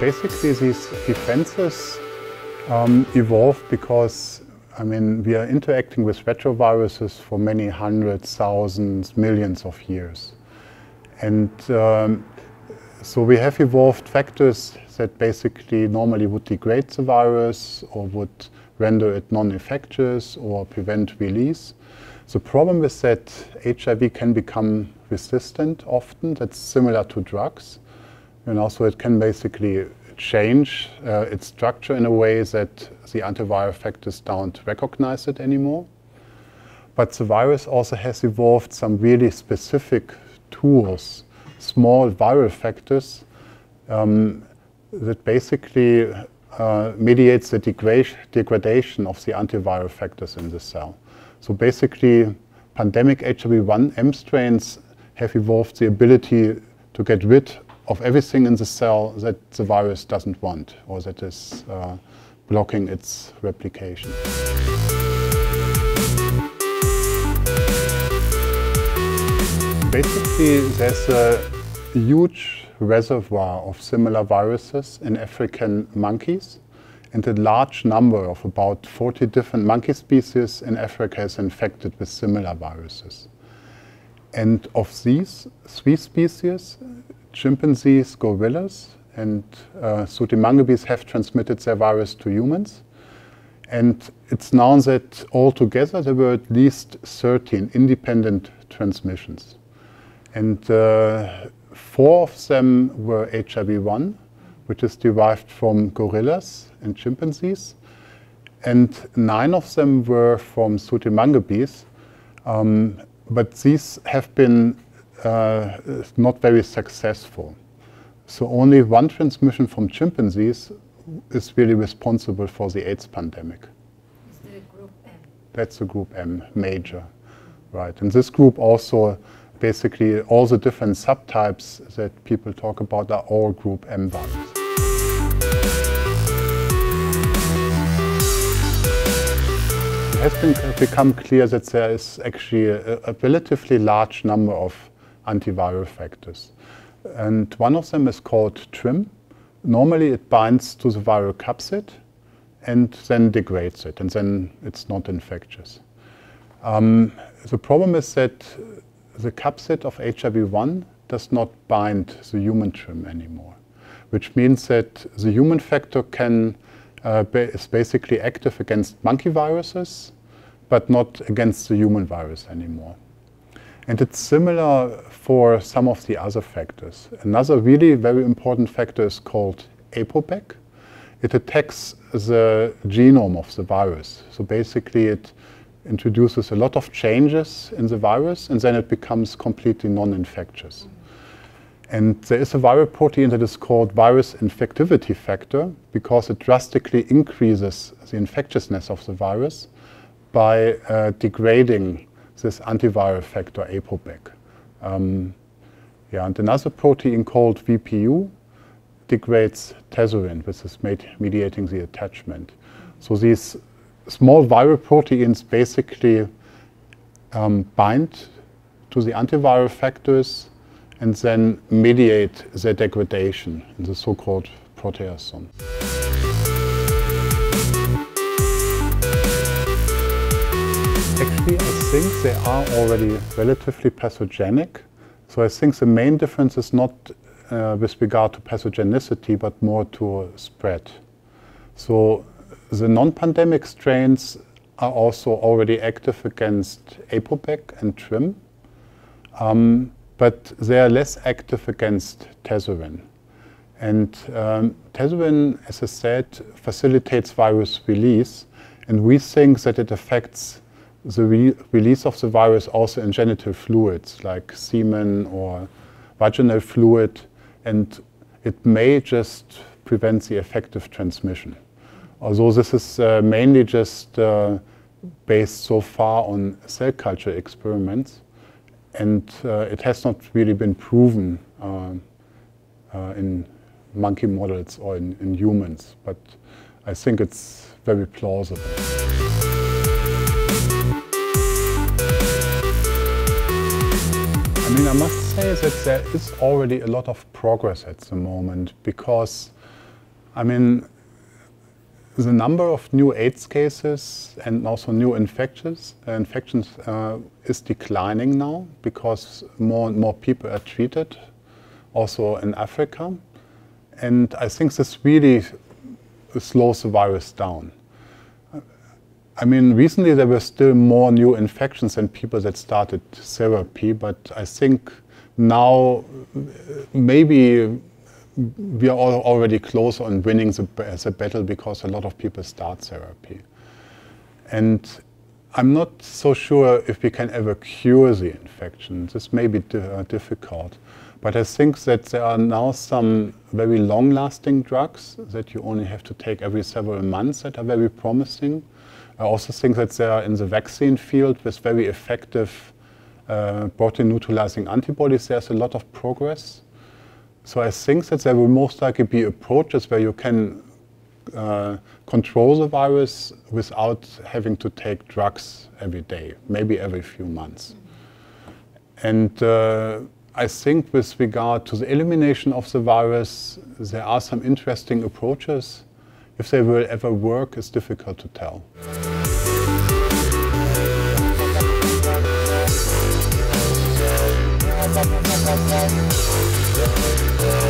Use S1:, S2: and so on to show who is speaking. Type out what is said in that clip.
S1: Basically, these defenses um, evolved because, I mean, we are interacting with retroviruses for many hundreds, thousands, millions of years. And um, so we have evolved factors that basically normally would degrade the virus or would render it non-infectious or prevent release. The problem is that HIV can become resistant often. That's similar to drugs. And also it can basically change uh, its structure in a way that the antiviral factors don't recognize it anymore. But the virus also has evolved some really specific tools, small viral factors um, that basically uh, mediates the degra degradation of the antiviral factors in the cell. So basically, pandemic HIV-1 M strains have evolved the ability to get rid of everything in the cell that the virus doesn't want or that is uh, blocking its replication. Basically, there's a huge reservoir of similar viruses in African monkeys and a large number of about 40 different monkey species in Africa is infected with similar viruses. And of these three species, chimpanzees, gorillas, and uh, Sutimangabis have transmitted their virus to humans. And it's known that altogether there were at least 13 independent transmissions. And uh, four of them were HIV-1, which is derived from gorillas and chimpanzees. And nine of them were from Sutimangabis. Um, but these have been uh, not very successful. So only one transmission from chimpanzees is really responsible for the AIDS pandemic.
S2: Is group M?
S1: That's the group M, major, right? And this group also, basically, all the different subtypes that people talk about are all group M viruses. It has been, become clear that there is actually a, a relatively large number of antiviral factors. And one of them is called TRIM. Normally it binds to the viral capsid and then degrades it, and then it's not infectious. Um, the problem is that the capsid of HIV-1 does not bind the human TRIM anymore, which means that the human factor can uh, is basically active against monkey viruses, but not against the human virus anymore. And it's similar for some of the other factors. Another really very important factor is called APOBEC. It attacks the genome of the virus. So basically it introduces a lot of changes in the virus and then it becomes completely non-infectious. And there is a viral protein that is called virus infectivity factor because it drastically increases the infectiousness of the virus by uh, degrading this antiviral factor APOBEC. Um, yeah, and another protein called VPU degrades tezurin, which is mediating the attachment. So these small viral proteins basically um, bind to the antiviral factors and then mediate their degradation in the so-called proteasome. Actually, I think they are already relatively pathogenic. So I think the main difference is not uh, with regard to pathogenicity, but more to spread. So the non-pandemic strains are also already active against APOBEC and TRIM, um, but they are less active against tezurin. And um, as I said, facilitates virus release, and we think that it affects the re release of the virus also in genital fluids like semen or vaginal fluid, and it may just prevent the effective transmission. Although this is uh, mainly just uh, based so far on cell culture experiments, and uh, it has not really been proven uh, uh, in monkey models or in, in humans, but I think it's very plausible. I mean, I must say that there is already a lot of progress at the moment because, I mean, the number of new AIDS cases and also new infections, uh, infections uh, is declining now because more and more people are treated, also in Africa. And I think this really slows the virus down. I mean, recently there were still more new infections than people that started therapy, but I think now maybe we are already close on winning the, the battle because a lot of people start therapy. And I'm not so sure if we can ever cure the infection. This may be uh, difficult. But I think that there are now some very long-lasting drugs that you only have to take every several months that are very promising. I also think that there are in the vaccine field with very effective uh, protein neutralizing antibodies, there's a lot of progress. So I think that there will most likely be approaches where you can uh, control the virus without having to take drugs every day, maybe every few months. And uh, I think with regard to the elimination of the virus, there are some interesting approaches. If they will ever work, it's difficult to tell. Oh, oh, oh.